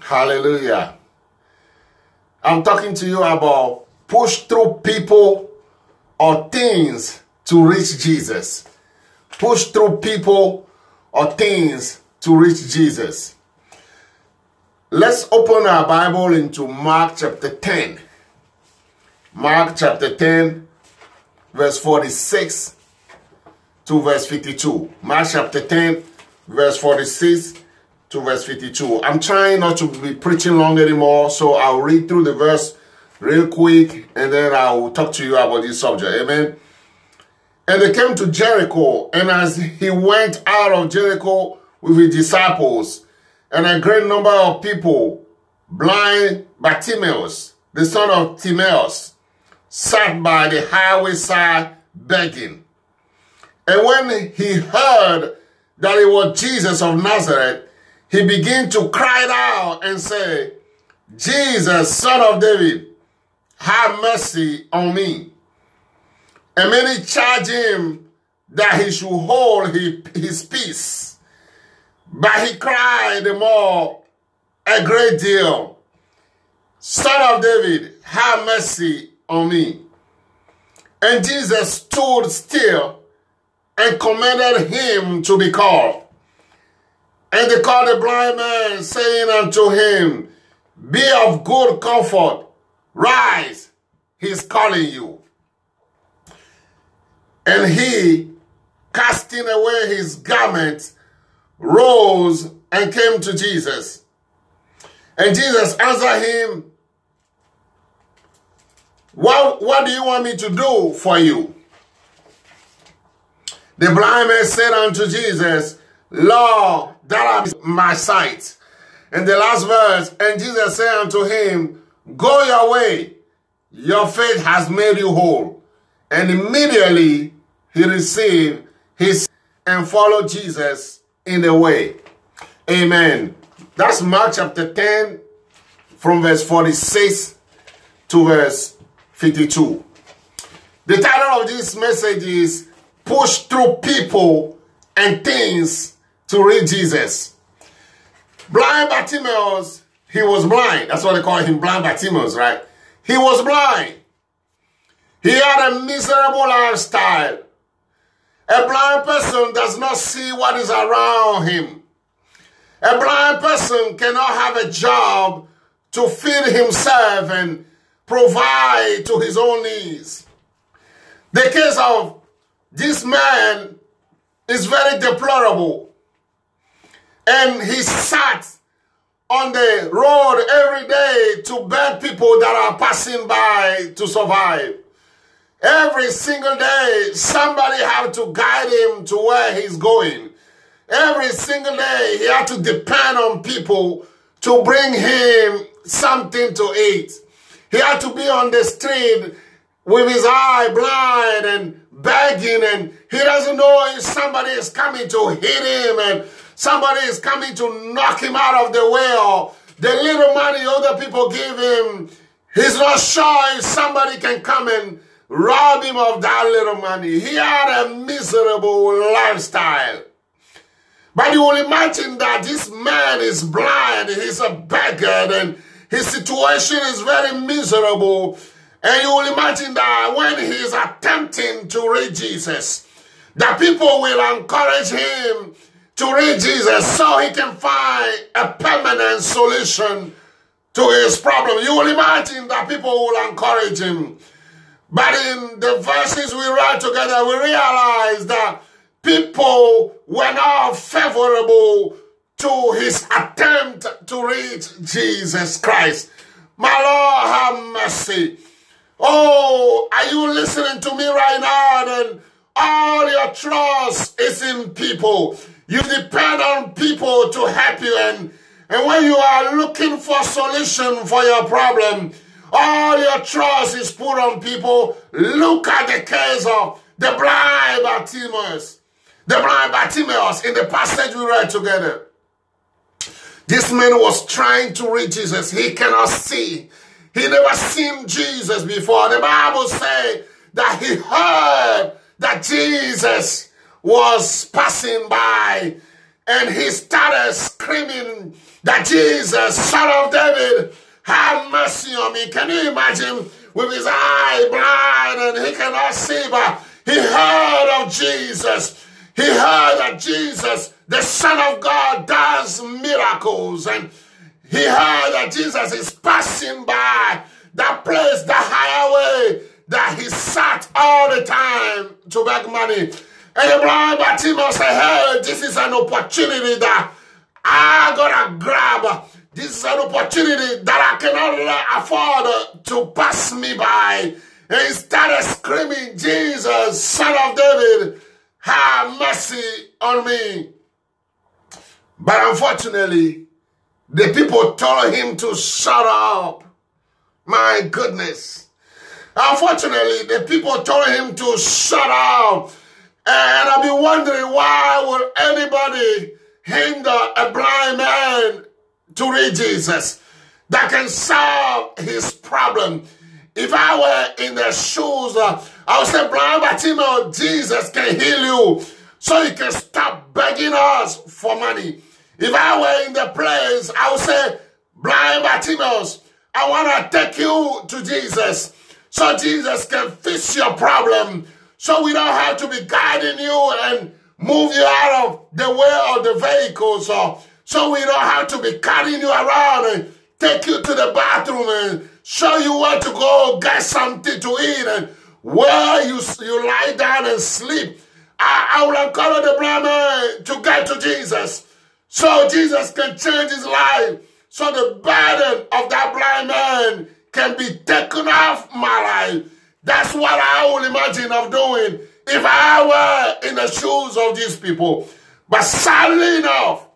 Hallelujah. I'm talking to you about push through people or things to reach Jesus. Push through people or things to reach Jesus. Let's open our Bible into Mark chapter 10. Mark chapter 10, verse 46 to verse 52. Mark chapter 10, verse 46 to verse 52. I'm trying not to be preaching long anymore, so I'll read through the verse real quick and then I'll talk to you about this subject. Amen. And they came to Jericho, and as he went out of Jericho with his disciples, and a great number of people, blind Bartimaeus, the son of Timaeus, sat by the highway side begging. And when he heard that it was Jesus of Nazareth, he began to cry out and say, Jesus, son of David, have mercy on me. And many charged him that he should hold his, peace. But he cried the more a great deal, Son of David, have mercy on me. And Jesus stood still and commanded him to be called. And they called the blind man, saying unto him, Be of good comfort, rise, he is calling you. And he, casting away his garments, rose and came to Jesus. And Jesus answered him, what, what do you want me to do for you? The blind man said unto Jesus, Lord, that is my sight. And the last verse, and Jesus said unto him, Go your way, your faith has made you whole. And immediately he received his and followed Jesus in the way. Amen. That's Mark chapter 10 from verse 46 to verse 52. The title of this message is Push Through People and Things to Reach Jesus. Blind Bartimaeus, he was blind. That's why they call him Blind Bartimaeus, right? He was blind. He had a miserable lifestyle. A blind person does not see what is around him. A blind person cannot have a job to feed himself and provide to his own needs. The case of this man is very deplorable. And he sat on the road every day to beg people that are passing by to survive. Every single day, somebody had to guide him to where he's going. Every single day, he had to depend on people to bring him something to eat. He had to be on the street with his eye blind and begging and he doesn't know if somebody is coming to hit him and somebody is coming to knock him out of the way or the little money other people give him. He's not sure if somebody can come and rob him of that little money. He had a miserable lifestyle. But you will imagine that this man is blind, he's a beggar, and his situation is very miserable. And you will imagine that when he is attempting to reach Jesus, that people will encourage him to reach Jesus so he can find a permanent solution to his problem. You will imagine that people will encourage him. But in the verses we read together, we realize that people were not favorable to his attempt to reach Jesus Christ. My Lord, have mercy. Oh, are you listening to me right now? And all your trust is in people. You depend on people to help you. And, and when you are looking for solution for your problem, all your trust is put on people. Look at the case of the blind Bartimaeus. The blind Bartimaeus in the passage we read together. This man was trying to reach Jesus. He cannot see. He never seen Jesus before. The Bible says that he heard that Jesus was passing by and he started screaming that Jesus, son of David, have mercy on me. Can you imagine with his eye blind and he cannot see, but he heard of Jesus. He heard that Jesus, the Son of God, does miracles. And he heard that Jesus is passing by that place, the highway that he sat all the time to beg money. And the blind Bartimaeus said, hey, this is an opportunity that I gotta grab. This is an opportunity that I cannot afford to pass me by. And he started screaming, Jesus, son of David, have mercy on me. But unfortunately, the people told him to shut up. My goodness. Unfortunately, the people told him to shut up. And I've been wondering why would anybody hinder a blind man to read Jesus that can solve his problem? If I were in their shoes, uh, I would say, blind Bartimaeus, Jesus can heal you so you can stop begging us for money. If I were in the place, I would say, blind Bartimaeus, I want to take you to Jesus so Jesus can fix your problem so we don't have to be guiding you and move you out of the way of the vehicles or so we don't have to be carrying you around and take you to the bathroom and show you where to go get something to eat and where you, you lie down and sleep. I, I will encourage the blind man to get to Jesus so Jesus can change his life so the burden of that blind man can be taken off my life. That's what I will imagine of doing if I were in the shoes of these people. But sadly enough,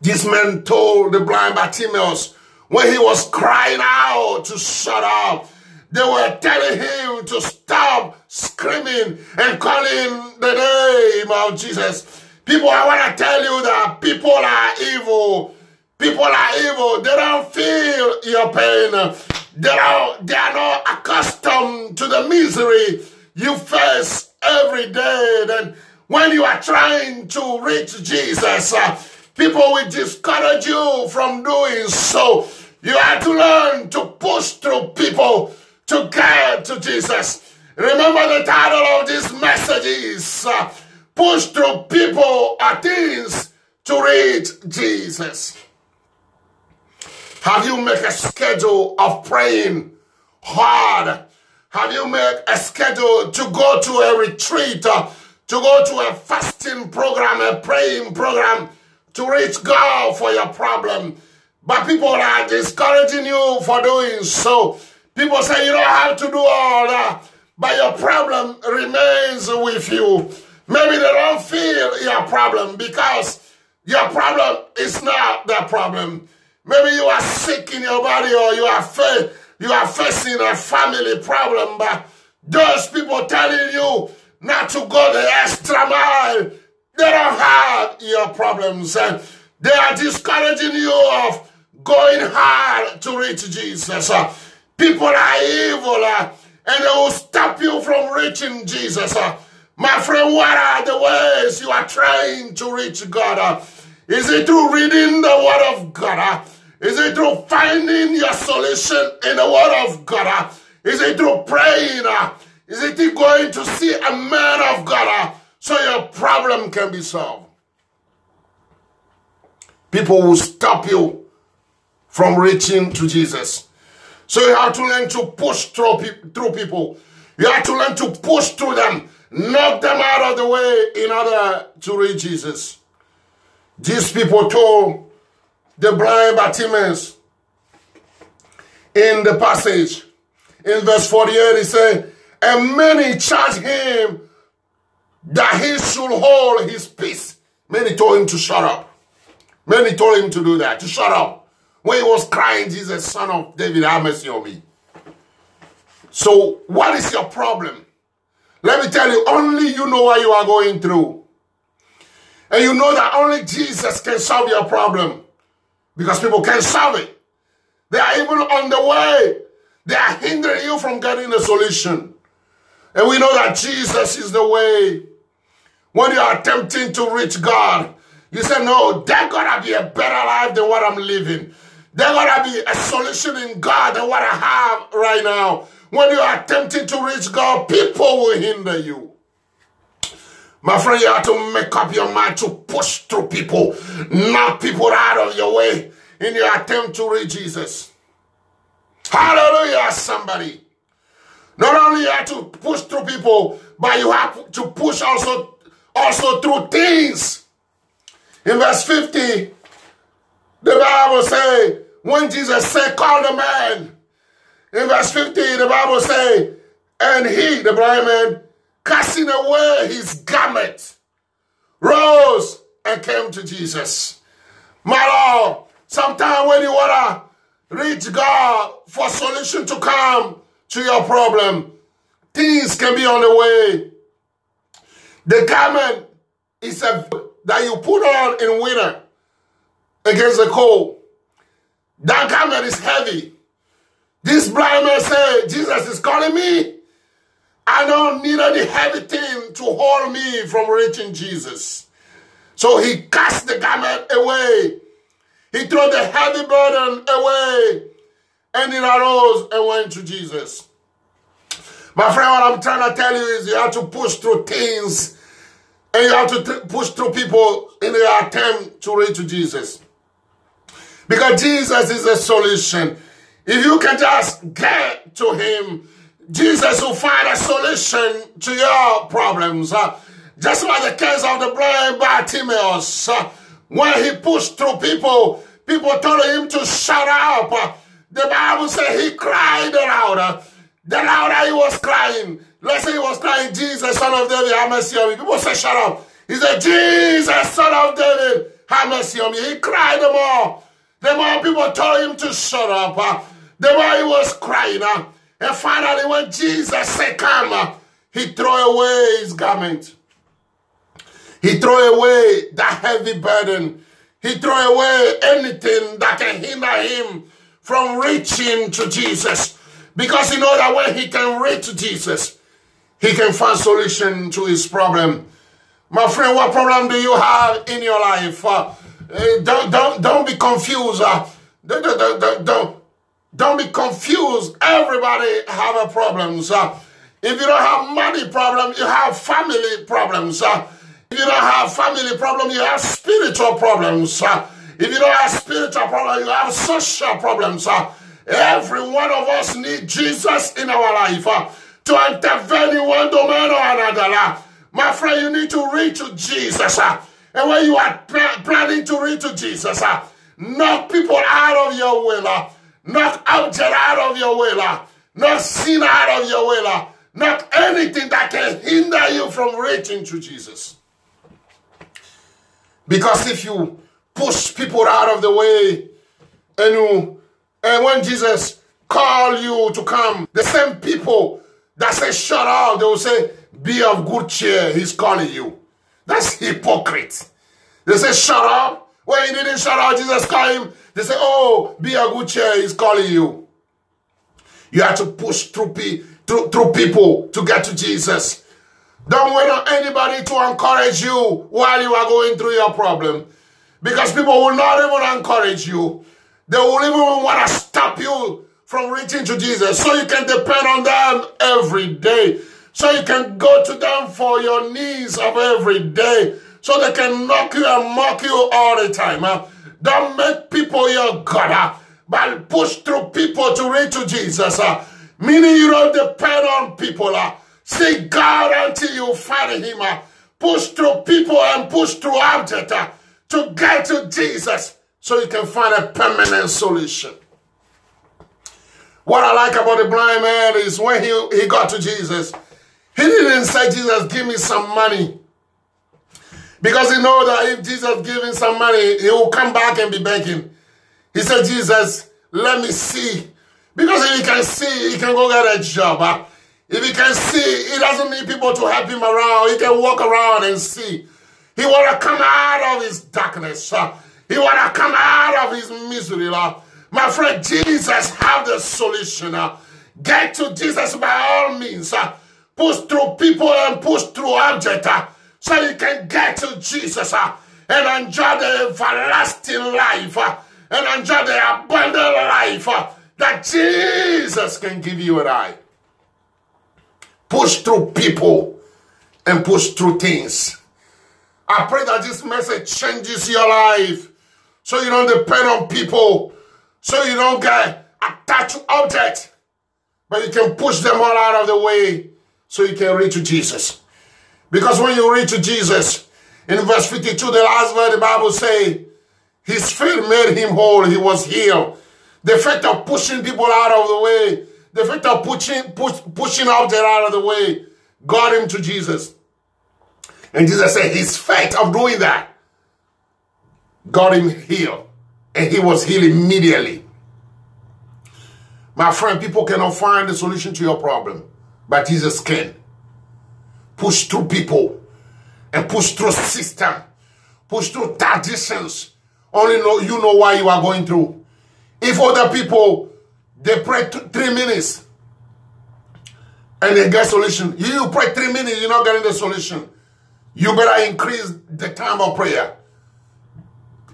this man told the blind Bartimaeus when he was crying out to shut up, they were telling him to stop screaming and calling the name of Jesus. People, I want to tell you that people are evil. People are evil. They don't feel your pain. They are, they are not accustomed to the misery you face every day. And when you are trying to reach Jesus, uh, people will discourage you from doing so. You have to learn to push through people to get to Jesus. Remember the title of this message is uh, Push Through People or Things to Reach Jesus. Have you made a schedule of praying hard? Have you made a schedule to go to a retreat, uh, to go to a fasting program, a praying program, to reach God for your problem? But people are discouraging you for doing so. People say you don't have to do all that, but your problem remains with you. Maybe they don't feel your problem because your problem is not their problem. Maybe you are sick in your body or you are fa- you are facing a family problem, but those people telling you not to go the extra mile, they don't have your problems. And they are discouraging you of going hard to reach Jesus. Uh, people are evil uh, and they will stop you from reaching Jesus. Uh, my friend, what are the ways you are trying to reach God? Is it through reading the Word of God? Is it through finding your solution in the Word of God? Is it through praying? Is it going to see a man of God so your problem can be solved? People will stop you from reaching to Jesus. So you have to learn to push through, through people. You have to learn to push through them, knock them out of the way in order to reach Jesus. These people told the blind Bartimaeus in the passage. In verse 48, he said, And many charged him that he should hold his peace. Many told him to shut up. Many told him to do that, to shut up. When he was crying, Jesus, son of David, have mercy on me. So, what is your problem? Let me tell you, only you know what you are going through. And you know that only Jesus can solve your problem because people can't solve it. They are even on the way. They are hindering you from getting a solution. And we know that Jesus is the way. When you are attempting to reach God, You say, no, there gotta be a better life than what I'm living. There gotta be a solution in God than what I have right now. When you are attempting to reach God, people will hinder you. My friend, you have to make up your mind to push through people, knock people out of your way in your attempt to reach Jesus. Hallelujah, somebody. Not only you have to push through people, but you have to push also, also through things. In verse 50, the Bible say, when Jesus said, call the man. In verse 50, the Bible say, and he, the blind man, casting away his garment, rose and came to Jesus. My Lord, sometime when you want to reach God for solution to come to your problem, things can be on the way. The garment is a that you put on in winter against the cold. That garment is heavy. This blind man said, Jesus is calling me. I don't need any heavy thing to hold me from reaching Jesus. So he cast the garment away. He threw the heavy burden away. And he arose and went to Jesus. My friend, what I'm trying to tell you is you have to push through things and you have to push through people in your attempt to reach to Jesus. Because Jesus is a solution. If you can just get to him, Jesus will find a solution to your problems. Uh, just like the case of the blind Bartimaeus. Uh, when he pushed through people, people told him to shut up. Uh, the Bible says he cried louder. The louder he was crying, let's say he was crying, Jesus, son of David, have mercy on me. People say, shut up. He said, Jesus, son of David, have mercy on me. He cried the more. The more people told him to shut up, the more he was crying. And finally, when Jesus said, come, he threw away his garment. He threw away that heavy burden. He threw away anything that can hinder him from reaching to Jesus. Because he knows that when he can reach Jesus, he can find solution to his problem. My friend, what problem do you have in your life? Uh, uh, don't, don't, don't be confused. Uh, don't, don't, don't, don't be confused. Everybody have a problem, Uh, if you don't have money problem, you have family problems. Uh, if you don't have family problem, you have spiritual problems. Uh, if you don't have spiritual problem, you have social problems. Uh, every one of us need Jesus in our life uh, to intervene in one domain or another. Uh, my friend, you need to reach to Jesus. Uh, and when you are planning to reach to Jesus, knock people out of your will, knock object out of your will, uh, knock sin out of your will, uh, knock anything that can hinder you from reaching to Jesus. Because if you push people out of the way, and you, and when Jesus call you to come, the same people that say shut up, they will say, be of good cheer, he's calling you. That's hypocrite. They say, shut up. When he didn't shout out Jesus him. They say, oh, be a good cheer, he's calling you. You have to push through, through, through people to get to Jesus. Don't wait on anybody to encourage you while you are going through your problem. Because people will not even encourage you. They will even want to stop you from reaching to Jesus. So you can depend on them every day. So you can go to them for your needs of every day. So they can knock you and mock you all the time. Don't make people your God, but push through people to reach to Jesus. Meaning you don't depend on people. Huh? Seek God until you find Him. Push through people and push through objects to get to Jesus so you can find a permanent solution. What I like about the blind man is when he, he got to Jesus, he didn't say, Jesus, give me some money. Because he know that if Jesus give him some money, he will come back and be begging. He said, Jesus, let me see. Because if he can see, he can go get a job. Huh? If he can see, he doesn't need people to help him around. He can walk around and see. He want to come out of his darkness. Huh? He want to come out of his misery. Huh? My friend, Jesus have the solution. Huh? Get to Jesus by all means. Huh? Push through people and push through objects. Uh. So you can get to Jesus. Uh, and enjoy the everlasting life uh, and enjoy the abundant life uh, that Jesus can give you and I. Push through people and push through things. I pray that this message changes your life so you don't depend on people, so you don't get attached to objects, but you can push them all out of the way so you can reach Jesus. Because when you reach to Jesus, in verse 52, the last verse, the Bible say, his faith made him whole. He was healed. The fact of pushing people out of the way, the fact of pushing, push, pushing objects out of the way, got him to Jesus. And Jesus said his faith of doing that got him healed. And he was healed immediately. My friend, people cannot find the solution to your problem, but Jesus can. Push through people and push through system, push through traditions. Only know you know why you are going through. If other people they pray three minutes and they get solution, you pray three minutes, you're not getting the solution. You better increase the time of prayer.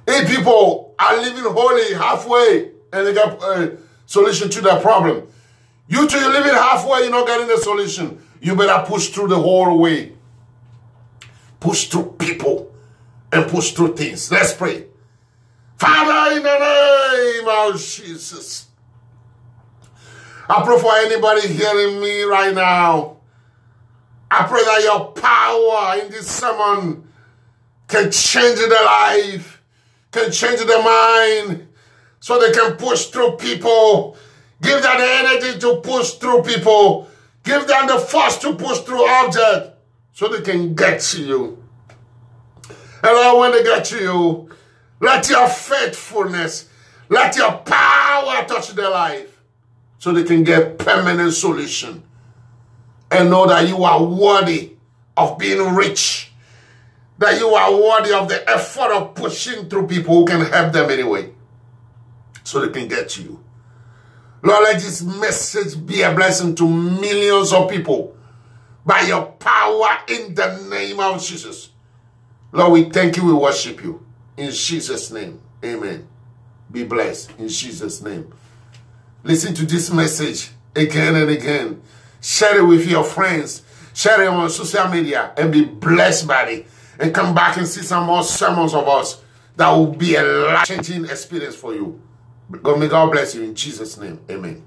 If people are living holy halfway and they get a solution to their problem, you two you living halfway, you're not getting the solution. You better push through the whole way. Push through people and push through things. Let's pray. Father, in the name of Jesus, I pray for anybody hearing me right now. I pray that your power in this sermon can change their life, can change their mind, so they can push through people. Give the energy to push through people. Give them the force to push through objects so they can get to you. And Lord, when they get to you, let your faithfulness, let your power touch their life so they can get permanent solution and know that you are worthy of being rich, that you are worthy of the effort of pushing through people who can help them anyway so they can get to you. Lord, let this message be a blessing to millions of people by your power in the name of Jesus. Lord, we thank you, we worship you. In Jesus' name, amen. Be blessed in Jesus' name. Listen to this message again and again. Share it with your friends. Share it on social media and be blessed by it. And come back and see some more sermons of us that will be a life-changing experience for you. God, may God bless you in Jesus' name. Amen.